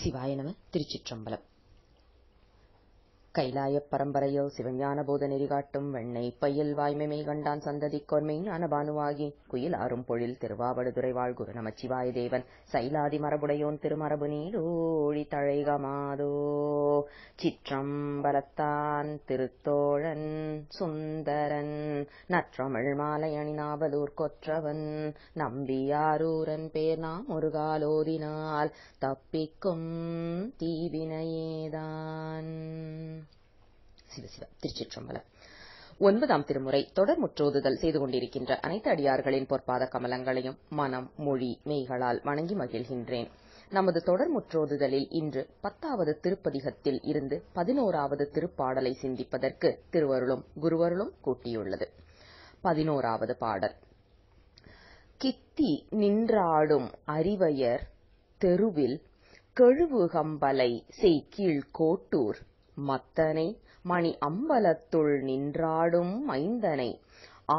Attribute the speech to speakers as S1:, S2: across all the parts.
S1: சிவாய நம திருச்சிற்றம்பலம். கைலாயப் பரம்பரையோ சிவஞான போத நெறிகாட்டும் வெண்ணை பையில் வாய்மை கண்டான் சந்ததி கொன்மை ஞானபானுவாகி குயில் ஆறும் பொழில் திருவாவடுதுறை வாழ்குரு நமச்சிவாய தேவன் சைலாதி மரபுடையோன் திருமரபு நீடோழி தழைகமாதோ சிற்றம்பலத்தான் திருத்தோழன் சுந்தரன். நற்றமிழ் மாலை அணிநாவலூர் கொற்றவன். நம்பியாரூரன் பேர் நாம் ஒரு காலோதினால். தப்பிக்கும் தீவினையேதான். சிவ சிவ திருச்சிற்றம்பலம். ஒன்பதாம் திருமுறை தொடர் முற்றோதுதல் செய்து கொண்டிருக்கின்ற அனைத்து அடியார்களின் பொற்பாத கமலங்களையும் மனம் மொழி மெய்களால் வணங்கி மகிழ்கின்றேன். நமது தொடர் முற்றோதுதலில் இன்று பத்தாவது திருப்பதிகத்தில் இருந்து பதினோராவது திருப்பாடலை சிந்திப்பதற்கு திருவருளும் குருவருளும் கூட்டியுள்ளது. பதினோராவது பாடல். கித்தி நின்றாடும் அறிவையர் தெருவில் கெழுவுகம்பலை செய்கீழ் கோட்டூர் மத்தனை மணி அம்பலத்துள் நின்றாடும் மைந்தனை.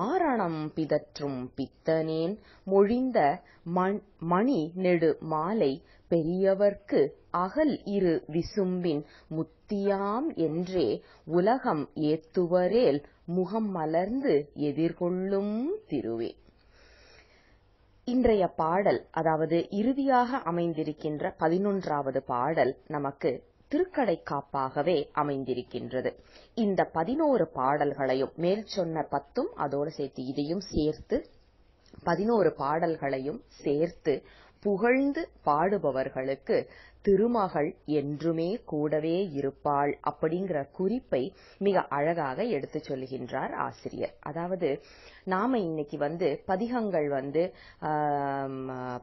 S1: ஆரணம் பிதற்றும் பித்தனேன். மொழிந்த மணி நெடு மாலை பெரியவர்க்கு அகல் இரு விசும்பின். முத்தியாம் என்றே உலகம் ஏத்துவரேல் முகம் மலர்ந்து எதிர்கொள்ளும் திருவே. இன்றைய பாடல் அதாவது இறுதியாக அமைந்திருக்கின்ற பதினொன்றாவது பாடல் நமக்கு திருக்கடைக்காப்பாகவே அமைந்திருக்கின்றது. இந்த பதினோரு பாடல்களையும் மேல் சொன்ன பத்தும் அதோடு சேர்த்து இதையும் சேர்த்து பதினோரு பாடல்களையும் சேர்த்து புகழ்ந்து பாடுபவர்களுக்கு திருமகள் என்றுமே கூடவே இருப்பாள் அப்படிங்கிற குறிப்பை மிக அழகாக எடுத்து சொல்கின்றார் ஆசிரியர். அதாவது நாம இன்னைக்கு வந்து பதிகங்கள் வந்து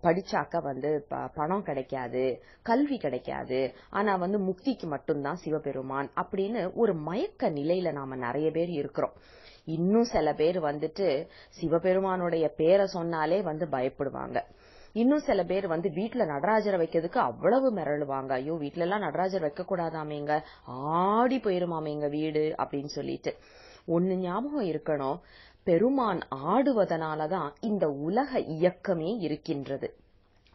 S1: படிச்சாக்க வந்து பணம் கிடைக்காது கல்வி கிடைக்காது ஆனா வந்து முக்திக்கு மட்டும்தான் சிவபெருமான் அப்படின்னு ஒரு மயக்க நிலையில நாம நிறைய பேர் இருக்கிறோம். இன்னும் சில பேர் வந்துட்டு சிவபெருமானுடைய பேரை சொன்னாலே வந்து பயப்படுவாங்க. இன்னும் சில பேர் வந்து வீட்டுல நடராஜரை வைக்கிறதுக்கு அவ்வளவு மிரளுவாங்க. ஐயோ வீட்டுல எல்லாம் நடராஜர் வைக்க கூடாதாமேங்க ஆடி போயிருமாமேங்க வீடு அப்படின்னு சொல்லிட்டு. ஒண்ணு ஞாபகம் இருக்கணும். பெருமான் ஆடுவதனாலதான் இந்த உலக இயக்கமே இருக்கின்றது.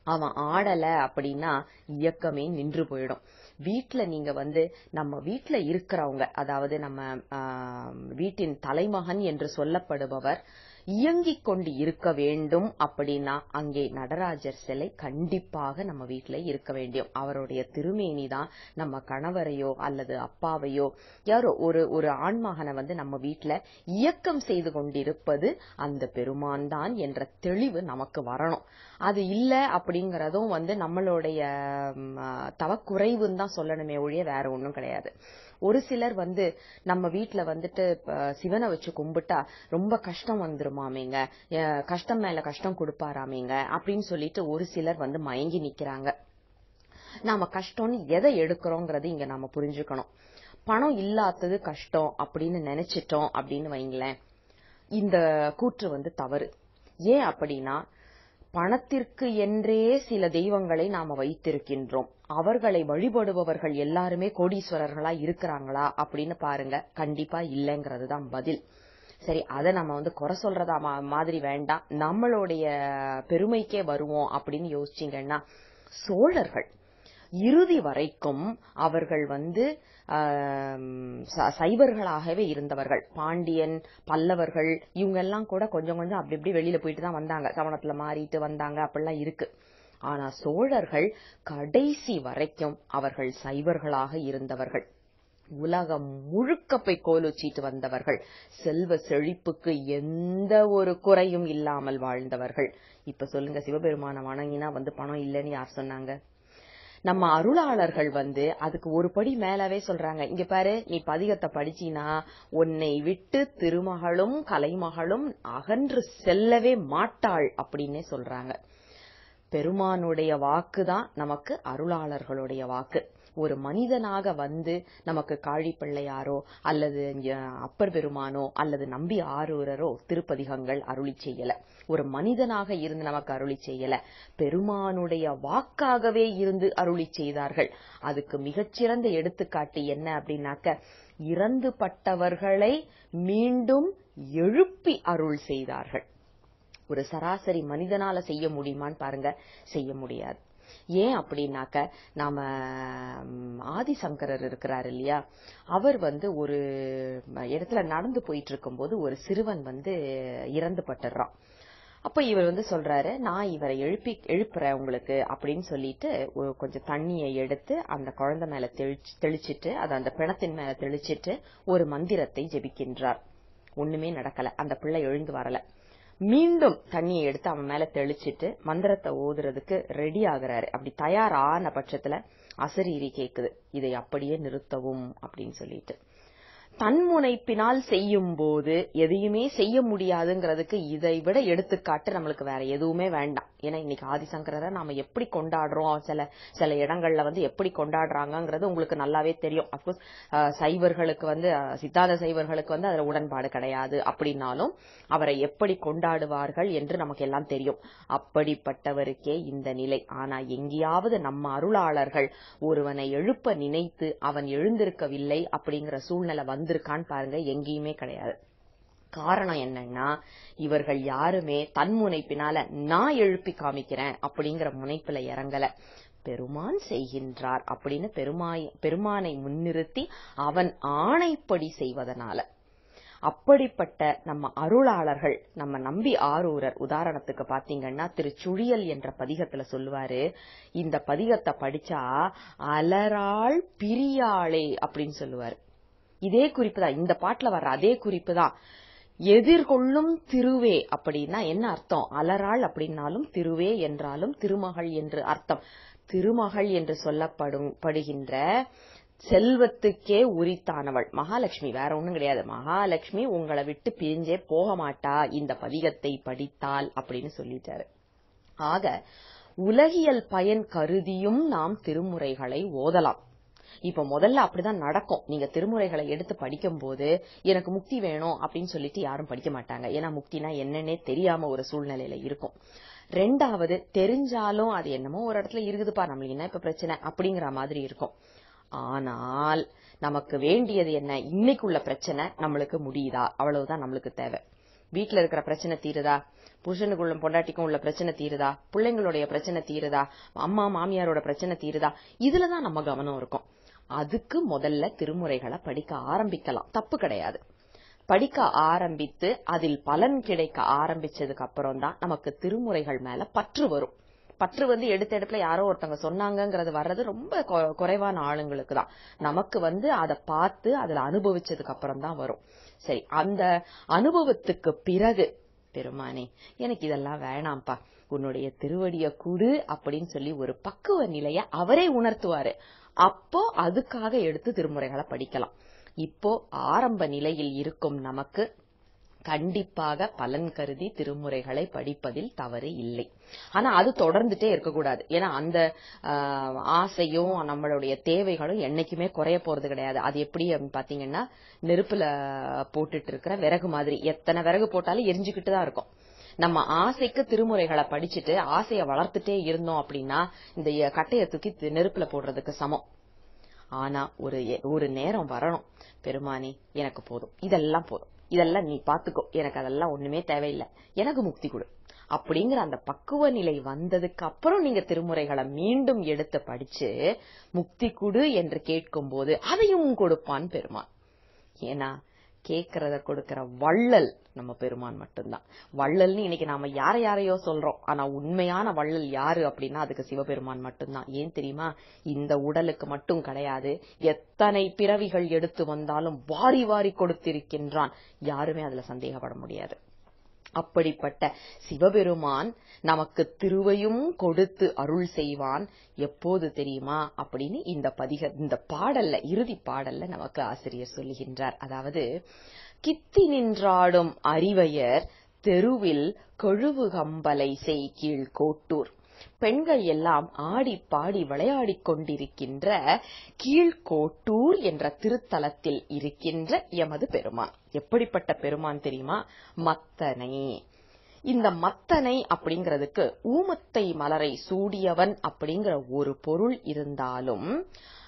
S1: அவன் ஆடல அப்படின்னா இயக்கமே நின்று போயிடும். வீட்டுல நீங்க வந்து நம்ம வீட்டுல இருக்கிறவங்க அதாவது நம்ம வீட்டின் தலைமகன் என்று சொல்லப்படுபவர் இயங்கிக் கொண்டு இருக்க வேண்டும் அப்படின்னா அங்கே நடராஜர் சிலை கண்டிப்பாக நம்ம வீட்டில் இருக்க வேண்டும். அவருடைய திருமேனி தான் நம்ம கணவரையோ அல்லது அப்பாவையோ யாரோ ஒரு ஒரு ஆண்மகனை வந்து நம்ம வீட்டில் இயக்கம் செய்து கொண்டிருப்பது அந்த பெருமான் தான் என்ற தெளிவு நமக்கு வரணும். அது இல்லை அப்படிங்கறதும் வந்து நம்மளுடைய தவக்குறைவுன்னு தான் சொல்லணுமே ஒழிய வேற ஒன்றும் கிடையாது. ஒரு சிலர் வந்து நம்ம வீட்டுல வந்துட்டு சிவனை வச்சு கும்பிட்டா ரொம்ப கஷ்டம் வந்துருமாமேங்க. கஷ்டம் மேல கஷ்டம் கொடுப்பாராமேங்க அப்படின்னு சொல்லிட்டு ஒரு சிலர் வந்து மயங்கி நிக்கிறாங்க. நாம கஷ்டம்னு எதை எடுக்கிறோங்கிறது இங்க நாம புரிஞ்சுக்கணும். பணம் இல்லாதது கஷ்டம் அப்படின்னு நினைச்சிட்டோம் அப்படின்னு வைங்களேன். இந்த கூற்று வந்து தவறு. ஏன் அப்படின்னா பணத்திற்கு என்றே சில தெய்வங்களை நாம வைத்திருக்கின்றோம். அவர்களை வழிபடுபவர்கள் எல்லாருமே கோடீஸ்வரர்களா இருக்கிறாங்களா அப்படின்னு பாருங்க. கண்டிப்பா இல்லைங்கிறது தான் பதில். சரி அதை நம்ம வந்து குறை சொல்றதா மாதிரி வேண்டாம். நம்மளுடைய பெருமைக்கே வருவோம் அப்படின்னு யோசிச்சிங்கன்னா சோழர்கள் இறுதி வரைக்கும் அவர்கள் வந்து சைவர்களாகவே இருந்தவர்கள். பாண்டியன் பல்லவர்கள் இவங்க எல்லாம் கூட கொஞ்சம் கொஞ்சம் அப்படி இப்படி வெளியில போயிட்டு தான் வந்தாங்க. சமணத்துல மாறிட்டு வந்தாங்க அப்படிலாம் இருக்கு. ஆனா சோழர்கள் கடைசி வரைக்கும் அவர்கள் சைவர்களாக இருந்தவர்கள். உலகம் முழுக்க போய் கோலோச்சிட்டு வந்தவர்கள். செல்வ செழிப்புக்கு எந்த ஒரு குறையும் இல்லாமல் வாழ்ந்தவர்கள். இப்ப சொல்லுங்க சிவபெருமான வணங்கினா வந்து பணம் இல்லைன்னு யார் சொன்னாங்க? நம்ம அருளாளர்கள் வந்து அதுக்கு ஒரு படி மேலவே சொல்றாங்க. இங்க பாரு நீ பதிகத்தை படிச்சினா உன்னை விட்டு திருமகளும் கலைமகளும் அகன்று செல்லவே மாட்டாள் அப்படின்னே சொல்றாங்க. பெருமானுடைய வாக்கு தான் நமக்கு அருளாளர்களுடைய வாக்கு. ஒரு மனிதனாக வந்து நமக்கு காழி பிள்ளையாரோ அல்லது அப்பர் பெருமானோ அல்லது நம்பி ஆரூரரோ திருப்பதிகங்கள் அருளி செய்யல. ஒரு மனிதனாக இருந்து நமக்கு அருளி செய்யல. பெருமானுடைய வாக்காகவே இருந்து அருளி செய்தார்கள். அதுக்கு மிகச்சிறந்த எடுத்துக்காட்டு என்ன அப்படின்னாக்க இறந்து பட்டவர்களை மீண்டும் எழுப்பி அருள் செய்தார்கள். ஒரு சராசரி மனிதனால செய்ய முடியுமான்னு பாருங்க. செய்ய முடியாது. ஏன் அப்படின்னாக்க நாம ஆதிசங்கரர் இருக்கிறார் இல்லையா? அவர் வந்து ஒரு இடத்துல நடந்து போயிட்டு இருக்கும்போது ஒரு சிறுவன் வந்து இறந்து பட்டுறான். அப்ப இவர் வந்து சொல்றாரு நான் இவரை எழுப்பி எழுப்புறேன் உங்களுக்கு அப்படின்னு சொல்லிட்டு கொஞ்சம் தண்ணியை எடுத்து அந்த குழந்தை மேல தெளிச்சு தெளிச்சிட்டு அது அந்த பிணத்தின் மேல தெளிச்சிட்டு ஒரு மந்திரத்தை ஜெபிக்கின்றார். ஒண்ணுமே நடக்கல. அந்த பிள்ளை எழுந்து வரல. மீண்டும் தண்ணியை எடுத்து அவன் மேல தெளிச்சிட்டு மந்திரத்தை ஓதுறதுக்கு ரெடி ஆகுறாரு. அப்படி தயாரான பட்சத்துல அசரீரி கேக்குது. இதை அப்படியே நிறுத்தவும் அப்படின்னு சொல்லிட்டு. தன்முனைப்பினால் செய்யும் போது எதையுமே செய்ய முடியாதுங்கிறதுக்கு இதை விட எடுத்துக்காட்டு நம்மளுக்கு வேற எதுவுமே வேண்டாம். ஏன்னா இன்னைக்கு ஆதிசங்கரரை நாம எப்படி கொண்டாடுறோம்? சில சில இடங்கள்ல வந்து எப்படி கொண்டாடுறாங்கிறது உங்களுக்கு நல்லாவே தெரியும். அப்கோர்ஸ் சைவர்களுக்கு வந்து அஹ், சித்தாந்த சைவர்களுக்கு வந்து அதுல உடன்பாடு கிடையாது. அப்படின்னாலும் அவரை எப்படி கொண்டாடுவார்கள் என்று நமக்கு எல்லாம் தெரியும். அப்படிப்பட்டவருக்கே இந்த நிலை. ஆனா எங்கேயாவது நம்ம அருளாளர்கள் ஒருவனை எழுப்ப நினைத்து அவன் எழுந்திருக்கவில்லை அப்படிங்கிற சூழ்நிலை வந்து இருந்திருக்கான்னு பாருங்க எங்கேயுமே கிடையாது. காரணம் என்னன்னா இவர்கள் யாருமே தன் முனைப்பினால நான் எழுப்பி காமிக்கிறேன் அப்படிங்கிற முனைப்புல இறங்கல. பெருமான் செய்கின்றார் அப்படின்னு பெருமாய் பெருமானை முன்னிறுத்தி அவன் ஆணைப்படி செய்வதனால. அப்படிப்பட்ட நம்ம அருளாளர்கள் நம்ம நம்பி ஆரூரர் உதாரணத்துக்கு பாத்தீங்கன்னா திரு சுழியல் என்ற பதிகத்துல சொல்லுவாரு இந்த பதிகத்தை படிச்சா அலரால் பிரியாளே அப்படின்னு சொல்லுவாரு. இதே குறிப்பு தான். இந்த பாட்டுல வர்ற அதே குறிப்பு தான். எதிர்கொள்ளும் திருவே அப்படின்னா என்ன அர்த்தம்? அலராள் அப்படின்னாலும் திருவே என்றாலும் திருமகள் என்று அர்த்தம். திருமகள் என்று சொல்லப்படும் படுகின்ற செல்வத்துக்கே உரித்தானவள். மகாலட்சுமி வேற ஒண்ணும் கிடையாது. மகாலட்சுமி உங்களை விட்டு பிரிஞ்சே போக மாட்டா. இந்த பதிகத்தை படித்தால் அப்படின்னு சொல்லிட்டாரு. ஆக உலகியல் பயன் கருதியும் நாம் திருமுறைகளை ஓதலாம். இப்ப முதல்ல அப்படிதான் நடக்கும். நீங்க திருமுறைகளை எடுத்து படிக்கும் போது எனக்கு முக்தி வேணும் அப்படின்னு சொல்லிட்டு யாரும் படிக்க மாட்டாங்க. ஏன்னா முக்தினா என்னன்னே தெரியாம ஒரு சூழ்நிலையில இருக்கும். ரெண்டாவது தெரிஞ்சாலும் அது என்னமோ ஒரு இடத்துல இருக்குதுப்பா. நம்மளுக்கு என்ன இப்ப பிரச்சனை? அப்படிங்கிற மாதிரி இருக்கும். ஆனால் நமக்கு வேண்டியது என்ன? இன்னைக்குள்ள பிரச்சனை நம்மளுக்கு முடியுதா? அவ்வளவுதான் நம்மளுக்கு தேவை. வீட்டுல இருக்கிற பிரச்சனை தீருதா? புருஷனுக்குள்ளும் பொண்டாட்டிக்கும் உள்ள பிரச்சனை தீருதா? பிள்ளைங்களுடைய பிரச்சனை தீருதா? அம்மா மாமியாரோட பிரச்சனை தீருதா? இதுலதான் நம்ம கவனம் இருக்கும். அதுக்கு முதல்ல திருமுறைகளை படிக்க ஆரம்பிக்கலாம். தப்பு கிடையாது. படிக்க ஆரம்பித்து அதில் பலன் கிடைக்க ஆரம்பிச்சதுக்கு அப்புறம் தான் நமக்கு திருமுறைகள் மேல பற்று வரும். பற்று வந்து எடுத்த இடத்துல யாரோ ஒருத்தவங்க சொன்னாங்கங்கிறது வர்றது ரொம்ப கொ- குறைவான ஆளுங்களுக்கு தான். நமக்கு வந்து அதை பார்த்து அதுல அனுபவிச்சதுக்கு அப்புறம் தான் வரும். சரி அந்த அனுபவத்துக்கு பிறகு பெருமானே எனக்கு இதெல்லாம் வேணாம்ப்பா. உன்னுடைய திருவடிய குடு அப்படின்னு சொல்லி ஒரு பக்குவ நிலைய அவரே உணர்த்துவாரு. அப்போ அதுக்காக எடுத்து திருமுறைகளை படிக்கலாம். இப்போ ஆரம்ப நிலையில் இருக்கும் நமக்கு கண்டிப்பாக பலன் கருதி திருமுறைகளை படிப்பதில் தவறு இல்லை. ஆனா அது தொடர்ந்துட்டே இருக்கக்கூடாது. ஏன்னா அந்த ஆசையும் நம்மளுடைய தேவைகளும் என்னைக்குமே குறைய போறது கிடையாது. அது எப்படி அப்படின்னு பாத்தீங்கன்னா நெருப்புல போட்டுட்டு இருக்கிற விறகு மாதிரி. எத்தனை விறகு போட்டாலும் எரிஞ்சுக்கிட்டு தான் இருக்கும். நம்ம ஆசைக்கு திருமுறைகளை படிச்சுட்டு ஆசையை வளர்த்துட்டே இருந்தோம் அப்படின்னா இந்த கட்டையை தூக்கி நெருப்புல போடுறதுக்கு சமம். ஆனா ஒரு எ- ஒரு நேரம் வரணும். பெருமானி எனக்கு போதும். இதெல்லாம் போதும். இதெல்லாம் நீ பாத்துக்கோ. எனக்கு அதெல்லாம் ஒண்ணுமே தேவையில்லை. எனக்கு முக்தி கொடு. அப்படிங்கிற அந்த பக்குவ நிலை வந்ததுக்கு அப்புறம் நீங்க திருமுறைகளை மீண்டும் எடுத்து படிச்சு முக்தி குடு என்று கேட்கும் போது அதையும் கொடுப்பான் பெருமான். ஏன்னா கேட்கறத கொடுக்கிற வள்ளல் நம்ம பெருமான் மட்டும்தான். வள்ளல்னு இன்னைக்கு நாம யார யாரையோ சொல்றோம். ஆனா உண்மையான வள்ளல் யாரு அப்படின்னா அதுக்கு சிவபெருமான் மட்டும்தான். ஏன் தெரியுமா? இந்த உடலுக்கு மட்டும் கிடையாது. எத்தனை பிறவிகள் எடுத்து வந்தாலும் வாரி வாரி கொடுத்திருக்கின்றான். யாருமே அதுல சந்தேகப்பட முடியாது. அப்படிப்பட்ட சிவபெருமான் நமக்கு திருவையும் கொடுத்து அருள் செய்வான். எப்போது தெரியுமா? அப்படின்னு இந்த பதிக இந்த பாடல்ல இறுதி பாடல்ல நமக்கு ஆசிரியர் சொல்லுகின்றார். அதாவது கித்தி நின்றாடும் அறிவையர் தெருவில் கொழுவு கம்பலை செய் கீழ் கோட்டூர். பெண்கள் எல்லாம் ஆடி பாடி விளையாடிக் கொண்டிருக்கின்ற கீழ்கோட்டூர் என்ற திருத்தலத்தில் இருக்கின்ற எமது பெருமான். எப்படிப்பட்ட பெருமான் தெரியுமா? மத்தனை. இந்த மத்தனை அப்படிங்கிறதுக்கு ஊமத்தை மலரை சூடியவன் அப்படிங்கிற ஒரு பொருள் இருந்தாலும்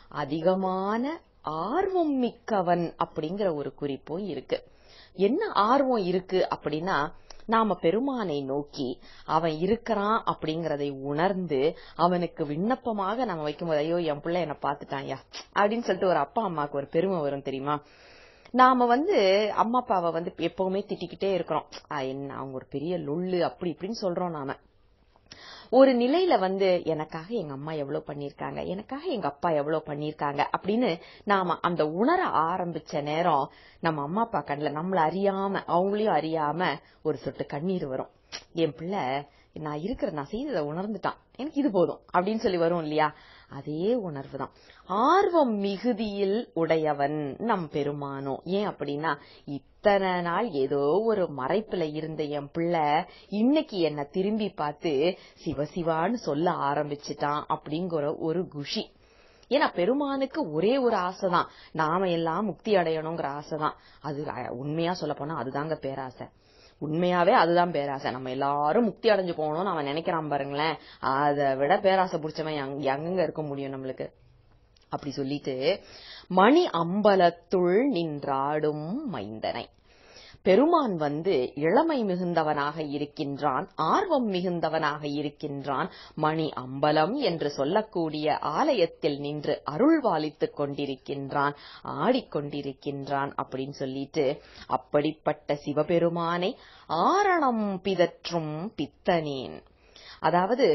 S1: அதிகமான ஆர்வம் மிக்கவன் அப்படிங்கிற ஒரு குறிப்பும் இருக்கு. என்ன ஆர்வம் இருக்கு அப்படின்னா நாம பெருமானை நோக்கி அவன் இருக்கிறான் அப்படிங்கறதை உணர்ந்து அவனுக்கு விண்ணப்பமாக நம்ம வைக்கும்போது ஐயோ என் பிள்ளை என்ன பாத்துட்டான்யா அப்படின்னு சொல்லிட்டு ஒரு அப்பா அம்மாவுக்கு ஒரு பெருமை வரும் தெரியுமா? நாம வந்து அம்மா அப்பாவை வந்து எப்பவுமே திட்டிக்கிட்டே இருக்கிறோம். என்ன அவங்க ஒரு பெரிய லொல்லு அப்படி இப்படின்னு சொல்றோம் நாம. ஒரு நிலையில வந்து எனக்காக எங்க அம்மா எவ்வளவு பண்ணிருக்காங்க எனக்காக எங்க அப்பா எவ்வளவு பண்ணிருக்காங்க அப்படின்னு நாம அந்த உணர ஆரம்பிச்ச நேரம் நம்ம அம்மா அப்பா கண்ணுல நம்மள அறியாம அவங்களையும் அறியாம ஒரு சொட்டு கண்ணீர் வரும். என் பிள்ளை நான் இருக்கிற நான் செய்ததை உணர்ந்துட்டான். எனக்கு இது போதும். அப்படின்னு சொல்லி வரும் இல்லையா? அதே உணர்வு தான் ஆர்வம் மிகுதியில் உடையவன் நம் பெருமானோ. ஏன் அப்படின்னா இத்தனை நாள் ஏதோ ஒரு மறைப்புல இருந்த என் பிள்ளை இன்னைக்கு என்ன திரும்பி பார்த்து சிவசிவான்னு சொல்ல ஆரம்பிச்சிட்டான் அப்படிங்கிற ஒரு குஷி. ஏன்னா பெருமானுக்கு ஒரே ஒரு ஆசை தான் நாம எல்லாம் முக்தி அடையணுங்கிற ஆசைதான். அது உண்மையா சொல்ல போனா அதுதாங்க பேராசை. உண்மையாவே அதுதான் பேராசை. நம்ம எல்லாரும் முக்தி அடைஞ்சு போகணும்னு அவன் நினைக்கிறான் பாருங்களேன். அதை விட பேராசை பிடிச்சவன் எங்க- எங்கெங்க இருக்க முடியும் நம்மளுக்கு. அப்படி சொல்லிட்டு மணி அம்பலத்துள் நின்றாடும் மைந்தனை. பெருமான் வந்து இளமை மிகுந்தவனாக இருக்கின்றான் ஆர்வம் மிகுந்தவனாக இருக்கின்றான் மணி அம்பலம் என்று சொல்லக்கூடிய ஆலயத்தில் நின்று அருள்வாலித்துக் கொண்டிருக்கின்றான் ஆடிக்கொண்டிருக்கின்றான் அப்படின்னு சொல்லிட்டு அப்படிப்பட்ட சிவபெருமானை ஆரணம் பிதற்றும் பித்தனேன். அதாவது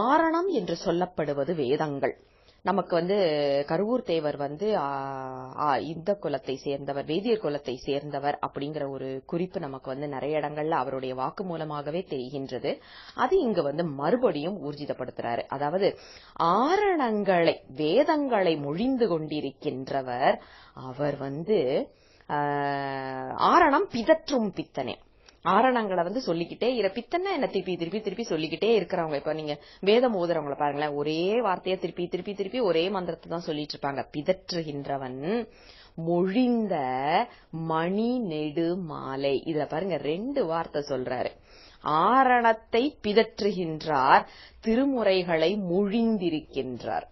S1: ஆரணம் என்று சொல்லப்படுவது வேதங்கள். நமக்கு வந்து கருவூர் தேவர் வந்து இந்த குலத்தை சேர்ந்தவர் வேதியர் குலத்தை சேர்ந்தவர் அப்படிங்கிற ஒரு குறிப்பு நமக்கு வந்து நிறைய இடங்கள்ல அவருடைய வாக்கு மூலமாகவே தெரிகின்றது. அது இங்க வந்து மறுபடியும் ஊர்ஜிதப்படுத்துறாரு. அதாவது ஆரணங்களை வேதங்களை மொழிந்து கொண்டிருக்கின்றவர் அவர் வந்து ஆரணம் பிதற்றும் பித்தனே. ஆரணங்களை வந்து சொல்லிக்கிட்டே இர பித்தனை என்ன? திருப்பி திருப்பி திருப்பி சொல்லிக்கிட்டே இருக்கிறவங்க. இப்ப நீங்க வேதம் ஓதுறவங்களை பாருங்களேன். ஒரே வார்த்தையை திருப்பி திருப்பி திருப்பி ஒரே மந்திரத்தை தான் சொல்லிட்டு இருப்பாங்க. பிதற்றுகின்றவன் மொழிந்த மணி நெடு மாலை. இதுல பாருங்க ரெண்டு வார்த்தை சொல்றாரு. ஆரணத்தை பிதற்றுகின்றார் திருமுறைகளை மொழிந்திருக்கின்றார்.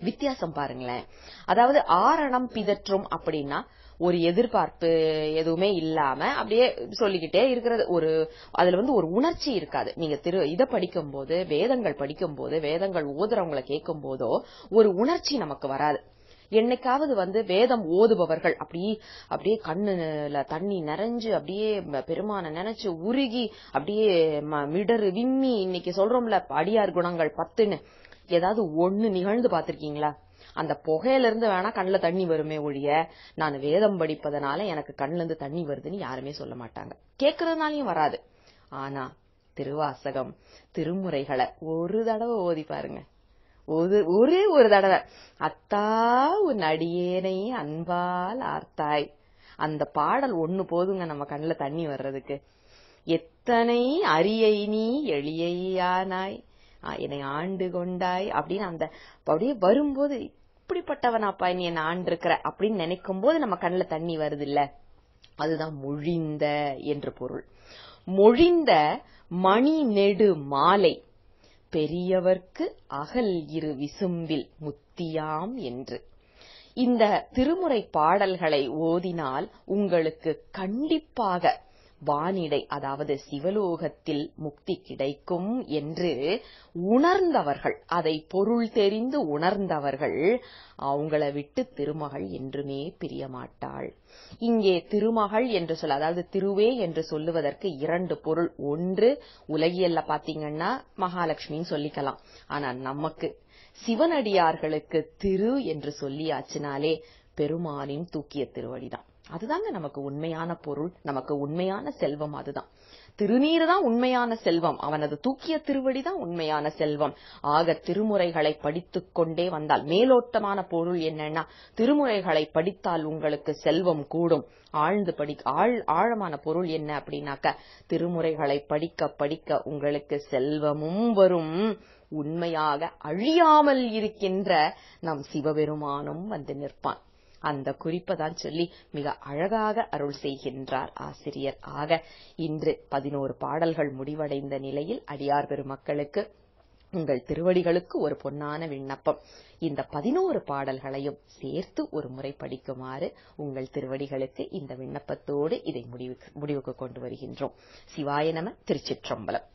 S1: வித்தியாசம் பாருங்களேன். அதாவது ஆரணம் பிதற்றும் அப்படின்னா ஒரு எதிர்பார்ப்பு எதுவுமே இல்லாம அப்படியே சொல்லிக்கிட்டே இருக்கிறது. ஒரு அதுல வந்து ஒரு உணர்ச்சி இருக்காது. நீங்க திரு இதை படிக்கும் போது வேதங்கள் படிக்கும் போது வேதங்கள் ஓதுறவங்களை கேட்கும் போதோ ஒரு உணர்ச்சி நமக்கு வராது. என்னைக்காவது வந்து வேதம் ஓதுபவர்கள் அப்படி அப்படியே கண்ணுல தண்ணி நிறைஞ்சு அப்படியே பெருமான நினைச்சு உருகி அப்படியே ம- விம்மி இன்னைக்கு சொல்றோம்ல அடியார் குணங்கள் பத்துன்னு. ஏதாவது ஒண்ணு நிகழ்ந்து பாத்திருக்கீங்களா அந்த புகையிலிருந்து வேணா கண்ணில் தண்ணி வருமே ஒழிய நான் வேதம் படிப்பதனால எனக்கு கண்ணிலிருந்து தண்ணி வருதுன்னு யாருமே சொல்ல மாட்டாங்க. கேட்கறதுனாலையும் வராது. ஆனா திருவாசகம் திருமுறைகளை ஒரு தடவை ஓதி பாருங்க. ஒரு ஒரே ஒரு தடவை. அத்தா உன் அடியேனை அன்பால் ஆர்த்தாய். அந்த பாடல் ஒண்ணு போதுங்க நம்ம கண்ணில் தண்ணி வர்றதுக்கு. எத்தனை அரியை நீ எளியானாய் என்னை ஆண்டு கொண்டாய் அப்படின்னு அந்த அப்படியே வரும்போது இப்படிப்பட்டவனாப்பா நீ என்ன ஆண்டிருக்கிற அப்படின்னு நினைக்கும் போது நம்ம கண்ணுல தண்ணி வருது இல்ல அதுதான் மொழிந்த என்று பொருள். மொழிந்த மணி நெடு மாலை. பெரியவர்க்கு அகல் இரு விசும்பில் முத்தியாம் என்று. இந்த திருமுறை பாடல்களை ஓதினால் உங்களுக்கு கண்டிப்பாக வானிடை அதாவது சிவலோகத்தில் முக்தி கிடைக்கும் என்று உணர்ந்தவர்கள் அதை பொருள் தெரிந்து உணர்ந்தவர்கள் அவங்கள விட்டு திருமகள் என்றுமே பிரிய மாட்டாள் இங்கே திருமகள் என்று சொல்ல அதாவது திருவே என்று சொல்லுவதற்கு இரண்டு பொருள். ஒன்று உலகியல்ல பாத்தீங்கன்னா மகாலட்சுமின்னு சொல்லிக்கலாம். ஆனா நமக்கு சிவனடியார்களுக்கு திரு என்று சொல்லியாச்சினாலே பெருமானின் தூக்கிய திருவடிதான். அதுதாங்க நமக்கு உண்மையான பொருள் நமக்கு உண்மையான செல்வம் அதுதான். திருநீர் தான் உண்மையான செல்வம். அவனது தூக்கிய திருவடி தான் உண்மையான செல்வம். ஆக திருமுறைகளை படித்துக் கொண்டே வந்தால் மேலோட்டமான பொருள் என்னன்னா திருமுறைகளை படித்தால் உங்களுக்கு செல்வம் கூடும். ஆழ்ந்து படி ஆழ் ஆழமான பொருள் என்ன அப்படின்னாக்க திருமுறைகளை படிக்க படிக்க உங்களுக்கு செல்வமும் வரும். உண்மையாக அழியாமல் இருக்கின்ற நம் சிவபெருமானும் வந்து நிற்பான். அந்த குறிப்பதான் சொல்லி மிக அழகாக அருள் செய்கின்றார் ஆசிரியர். ஆக இன்று பதினோரு பாடல்கள் முடிவடைந்த நிலையில் அடியார் பெருமக்களுக்கு உங்கள் திருவடிகளுக்கு ஒரு பொன்னான விண்ணப்பம். இந்த பதினோரு பாடல்களையும் சேர்த்து ஒரு முறை படிக்குமாறு உங்கள் திருவடிகளுக்கு இந்த விண்ணப்பத்தோடு இதை முடிவுக்கு கொண்டு வருகின்றோம். சிவாய நம திருச்சிற்றம்பலம்.